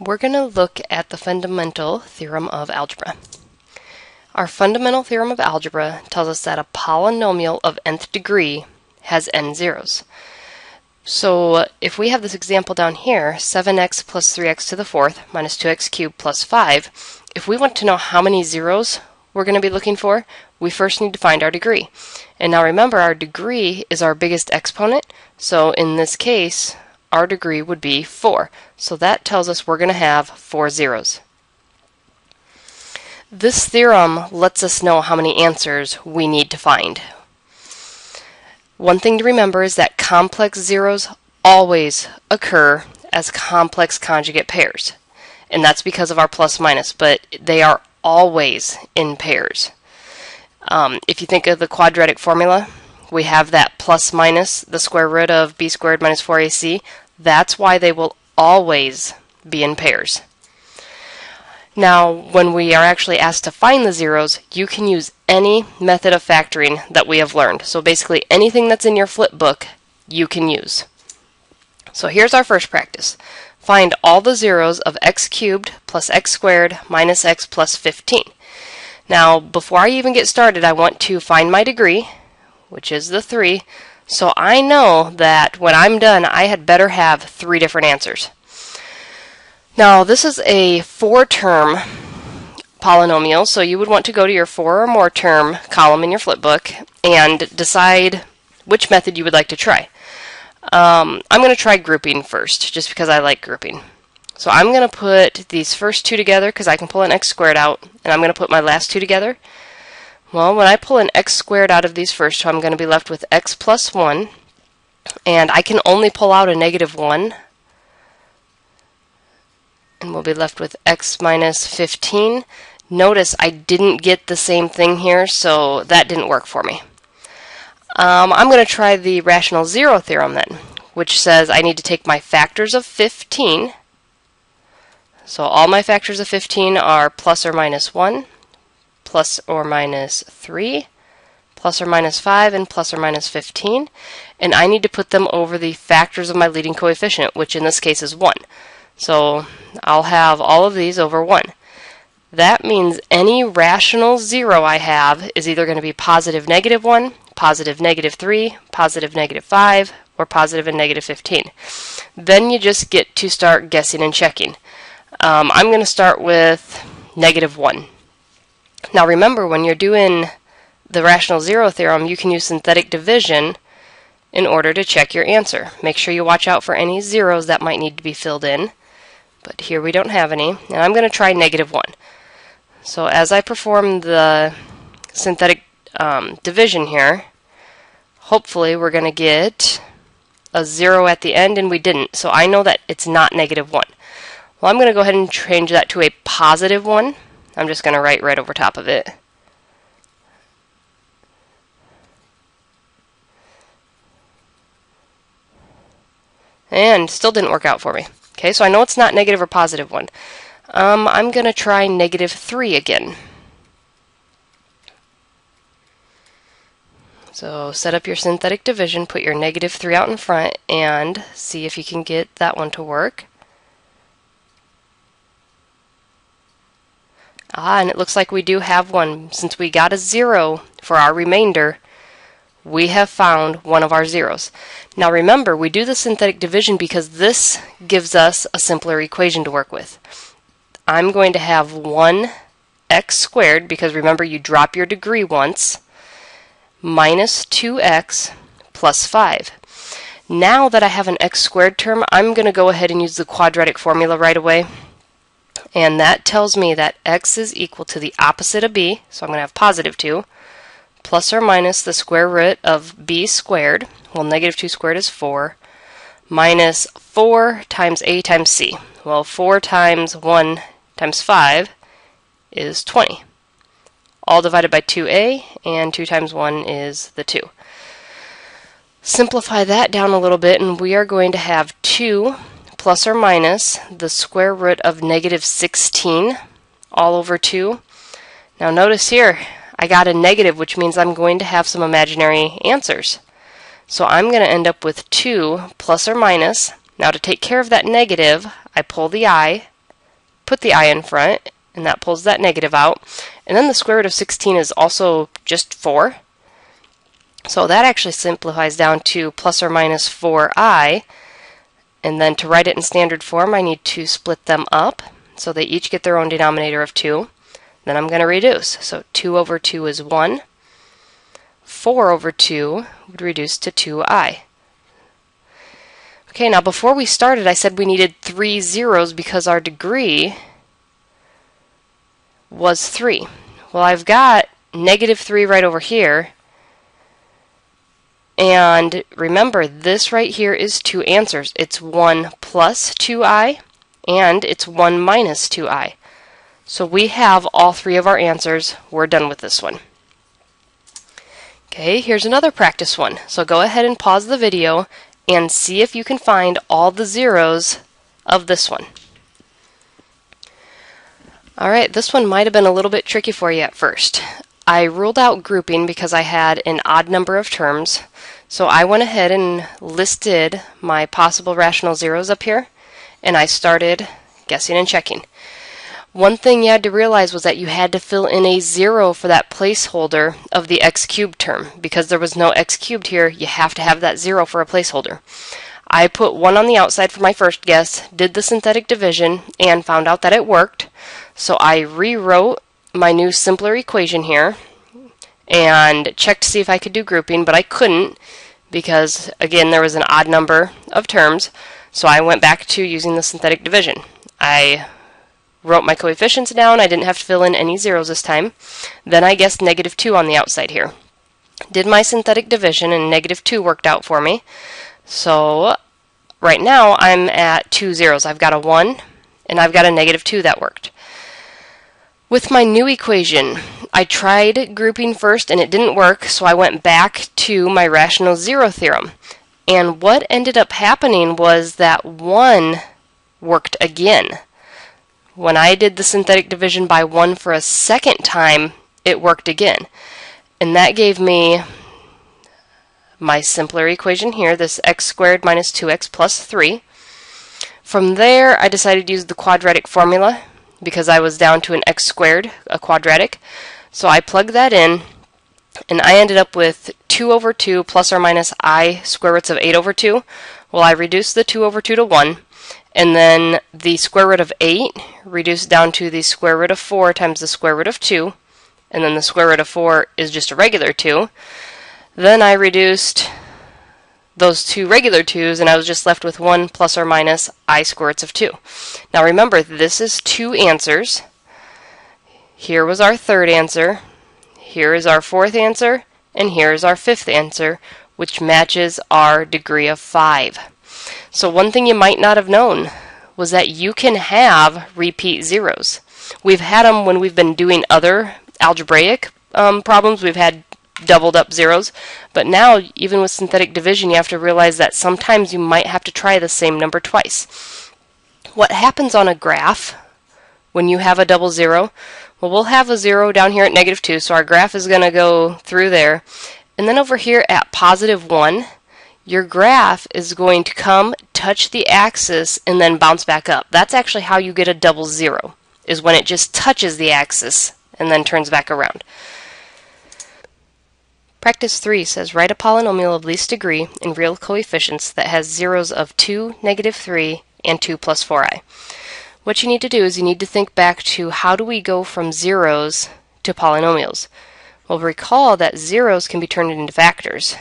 we're going to look at the fundamental theorem of algebra. Our fundamental theorem of algebra tells us that a polynomial of nth degree has n zeros. So if we have this example down here, 7x plus 3x to the fourth minus 2x cubed plus 5, if we want to know how many zeros we're going to be looking for, we first need to find our degree. And now remember, our degree is our biggest exponent, so in this case, our degree would be 4. So that tells us we're going to have 4 zeros. This theorem lets us know how many answers we need to find. One thing to remember is that complex zeros always occur as complex conjugate pairs. And that's because of our plus minus, but they are always in pairs. Um, if you think of the quadratic formula, we have that plus minus the square root of b squared minus 4ac. That's why they will always be in pairs. Now, when we are actually asked to find the zeros, you can use any method of factoring that we have learned. So basically anything that's in your flip book, you can use. So here's our first practice. Find all the zeros of x cubed plus x squared minus x plus 15. Now, before I even get started, I want to find my degree, which is the 3, so I know that when I'm done, I had better have three different answers. Now, this is a four-term polynomial, so you would want to go to your four or more term column in your flipbook and decide which method you would like to try. Um, I'm going to try grouping first, just because I like grouping. So I'm going to put these first two together because I can pull an x squared out, and I'm going to put my last two together. Well, when I pull an x squared out of these first two, I'm going to be left with x plus 1, and I can only pull out a negative 1, and we'll be left with x minus 15. Notice I didn't get the same thing here, so that didn't work for me. Um, I'm going to try the rational zero theorem then, which says I need to take my factors of 15, so all my factors of 15 are plus or minus 1, plus or minus 3, plus or minus 5, and plus or minus 15. And I need to put them over the factors of my leading coefficient, which in this case is 1. So I'll have all of these over 1. That means any rational zero I have is either going to be positive negative 1, positive negative 3, positive negative 5, or positive and negative 15. Then you just get to start guessing and checking. Um, I'm going to start with negative 1. Now remember, when you're doing the rational zero theorem, you can use synthetic division in order to check your answer. Make sure you watch out for any zeros that might need to be filled in. But here we don't have any. And I'm going to try negative 1. So as I perform the synthetic um, division here, hopefully we're going to get a 0 at the end, and we didn't. So I know that it's not negative 1. Well, I'm going to go ahead and change that to a positive one. I'm just going to write right over top of it. And still didn't work out for me. Okay, so I know it's not negative or positive one. Um, I'm going to try negative 3 again. So set up your synthetic division, put your negative 3 out in front, and see if you can get that one to work. Ah, and it looks like we do have one. Since we got a zero for our remainder, we have found one of our zeros. Now remember, we do the synthetic division because this gives us a simpler equation to work with. I'm going to have 1 x squared, because remember you drop your degree once, minus 2x plus 5. Now that I have an x squared term, I'm going to go ahead and use the quadratic formula right away. And that tells me that x is equal to the opposite of b, so I'm going to have positive 2, plus or minus the square root of b squared, well negative 2 squared is 4, minus 4 times a times c. Well 4 times 1 times 5 is 20. All divided by 2a, and 2 times 1 is the 2. Simplify that down a little bit, and we are going to have 2 plus or minus the square root of negative 16 all over 2. Now notice here, I got a negative, which means I'm going to have some imaginary answers. So I'm going to end up with 2 plus or minus. Now to take care of that negative, I pull the i put the i in front, and that pulls that negative out. And then the square root of 16 is also just 4. So that actually simplifies down to plus or minus 4i. And then to write it in standard form, I need to split them up. So they each get their own denominator of 2. Then I'm going to reduce. So 2 over 2 is 1. 4 over 2 would reduce to 2i. Okay, now before we started, I said we needed three zeros because our degree was 3. Well, I've got negative 3 right over here. And remember, this right here is two answers. It's 1 plus 2i, and it's 1 minus 2i. So we have all three of our answers. We're done with this one. Okay, here's another practice one. So go ahead and pause the video and see if you can find all the zeros of this one. Alright, this one might have been a little bit tricky for you at first. I ruled out grouping because I had an odd number of terms, so I went ahead and listed my possible rational zeros up here, and I started guessing and checking. One thing you had to realize was that you had to fill in a zero for that placeholder of the x cubed term. Because there was no x cubed here, you have to have that zero for a placeholder. I put one on the outside for my first guess, did the synthetic division, and found out that it worked. So I rewrote my new simpler equation here and checked to see if I could do grouping, but I couldn't because, again, there was an odd number of terms. So I went back to using the synthetic division. I wrote my coefficients down. I didn't have to fill in any zeros this time. Then I guessed negative 2 on the outside here. Did my synthetic division and negative 2 worked out for me. So right now I'm at two zeros. I've got a 1 and I've got a negative 2 that worked. With my new equation, I tried grouping first and it didn't work, so I went back to my rational zero theorem. And what ended up happening was that 1 worked again. When I did the synthetic division by 1 for a second time, it worked again. And that gave me my simpler equation here, this x squared minus 2x plus 3. From there, I decided to use the quadratic formula because I was down to an x squared, a quadratic. So I plugged that in, and I ended up with 2 over 2 plus or minus i square roots of 8 over 2. Well, I reduced the 2 over 2 to 1, and then the square root of 8 reduced down to the square root of 4 times the square root of 2. And then the square root of 4 is just a regular 2. Then I reduced those two regular 2's and I was just left with 1 plus or minus i square roots of 2. Now remember, this is two answers. Here was our third answer. Here is our fourth answer. And here is our fifth answer, which matches our degree of 5. So one thing you might not have known was that you can have repeat zeros. We've had them when we've been doing other algebraic um, problems. We've had doubled up zeros. But now, even with synthetic division, you have to realize that sometimes you might have to try the same number twice. What happens on a graph when you have a double zero? Well, we'll have a zero down here at negative 2, so our graph is going to go through there. And then over here at positive 1, your graph is going to come, touch the axis, and then bounce back up. That's actually how you get a double zero, is when it just touches the axis and then turns back around. Practice 3 says write a polynomial of least degree in real coefficients that has zeros of 2, negative 3, and 2 plus 4i. What you need to do is you need to think back to how do we go from zeros to polynomials. Well, recall that zeros can be turned into factors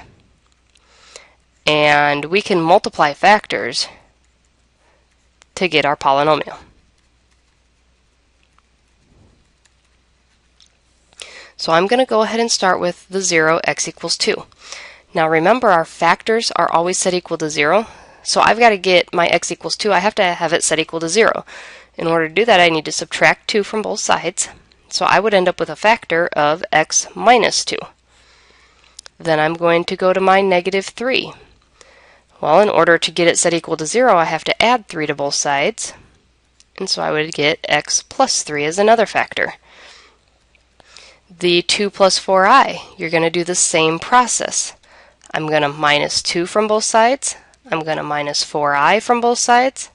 and we can multiply factors to get our polynomial. So I'm going to go ahead and start with the 0 x equals 2. Now remember our factors are always set equal to 0, so I've got to get my x equals 2, I have to have it set equal to 0. In order to do that I need to subtract 2 from both sides, so I would end up with a factor of x minus 2. Then I'm going to go to my negative 3. Well, in order to get it set equal to 0, I have to add 3 to both sides. And so I would get x plus 3 as another factor. The 2 plus 4i, you're going to do the same process. I'm going to minus 2 from both sides. I'm going to minus 4i from both sides.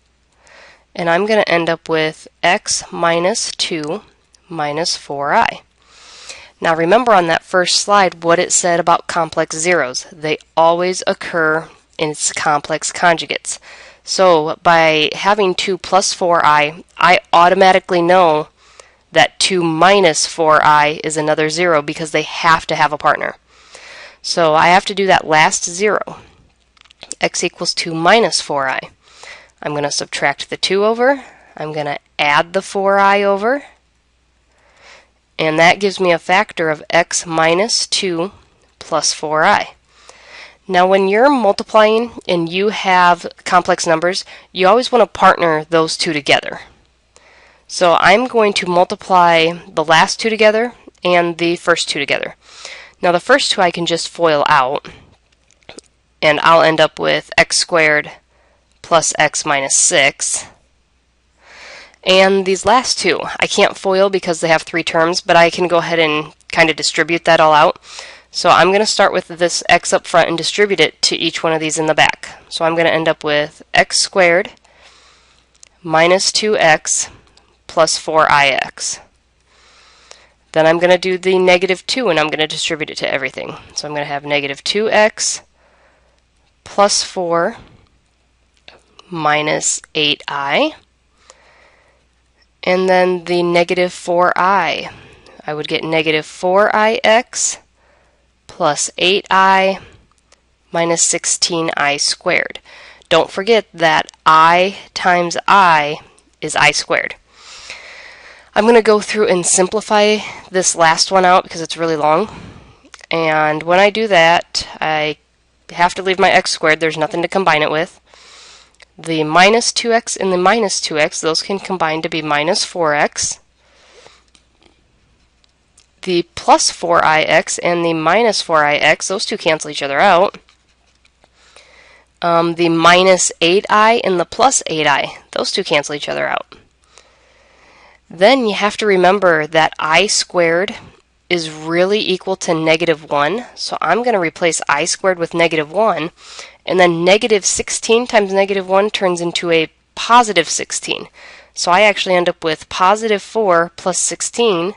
And I'm going to end up with x minus 2 minus 4i. Now remember on that first slide what it said about complex zeros. They always occur in its complex conjugates. So by having 2 plus 4i, I automatically know that 2 minus 4i is another 0 because they have to have a partner. So I have to do that last 0. x equals 2 minus 4i. I'm going to subtract the 2 over. I'm going to add the 4i over. And that gives me a factor of x minus 2 plus 4i. Now when you're multiplying and you have complex numbers, you always want to partner those two together. So I'm going to multiply the last two together and the first two together. Now the first two I can just FOIL out and I'll end up with x squared plus x minus 6. And these last two, I can't FOIL because they have three terms, but I can go ahead and kind of distribute that all out. So I'm going to start with this x up front and distribute it to each one of these in the back. So I'm going to end up with x squared minus 2x plus 4ix. Then I'm going to do the negative 2 and I'm going to distribute it to everything. So I'm going to have negative 2x plus 4 minus 8i. And then the negative 4i. I would get negative 4ix plus 8i minus 16i squared. Don't forget that i times i is i squared. I'm going to go through and simplify this last one out because it's really long. And when I do that, I have to leave my x squared. There's nothing to combine it with. The minus 2x and the minus 2x, those can combine to be minus 4x. The plus 4ix and the minus 4ix, those two cancel each other out. Um, the minus 8i and the plus 8i, those two cancel each other out. Then you have to remember that i squared is really equal to negative 1. So I'm going to replace i squared with negative 1. And then negative 16 times negative 1 turns into a positive 16. So I actually end up with positive 4 plus 16,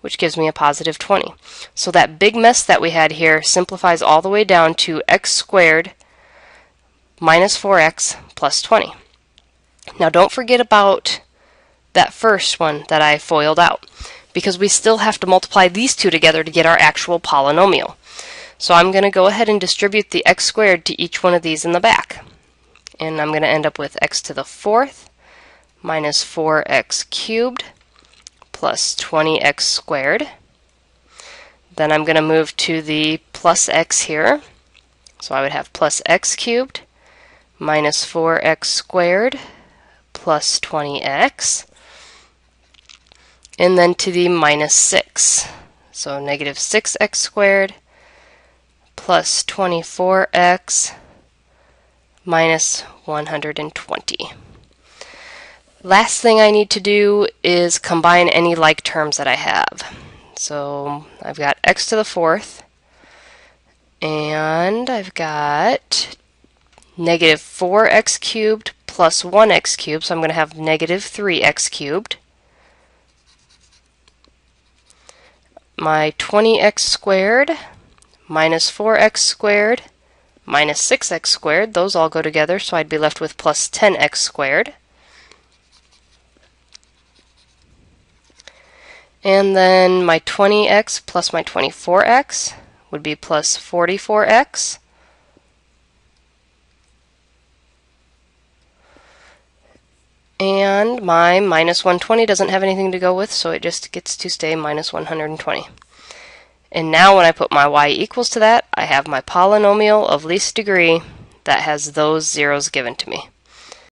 which gives me a positive 20. So that big mess that we had here simplifies all the way down to x squared minus 4x plus 20. Now don't forget about that first one that I FOILed out because we still have to multiply these two together to get our actual polynomial. So I'm going to go ahead and distribute the x squared to each one of these in the back. And I'm going to end up with x to the fourth minus 4x cubed plus 20x squared. Then I'm going to move to the plus x here. So I would have plus x cubed minus 4x squared plus 20x and then to the minus 6. So negative 6x squared plus 24x minus 120. Last thing I need to do is combine any like terms that I have. So I've got x to the fourth, and I've got negative 4x cubed plus 1x cubed, so I'm going to have negative 3x cubed. My 20x squared minus 4x squared minus 6x squared, those all go together, so I'd be left with plus 10x squared. And then my 20x plus my 24x would be plus 44x. And my minus 120 doesn't have anything to go with, so it just gets to stay minus 120. And now when I put my y equals to that, I have my polynomial of least degree that has those zeros given to me.